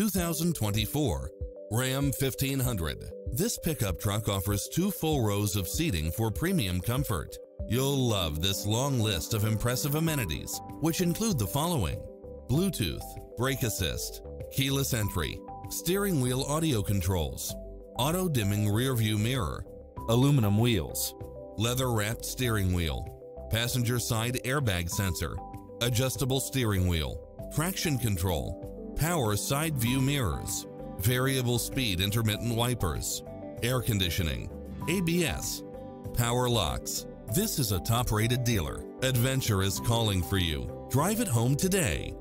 2024 Ram 1500. This pickup truck offers two full rows of seating for premium comfort. You'll love this long list of impressive amenities, which include the following. Bluetooth, brake assist, keyless entry, steering wheel audio controls, auto-dimming rear view mirror, aluminum wheels, leather-wrapped steering wheel, passenger side airbag sensor, adjustable steering wheel, traction control, power side view mirrors, variable speed intermittent wipers, air conditioning, ABS, power locks. This is a top rated dealer. Adventure is calling for you. Drive it home today.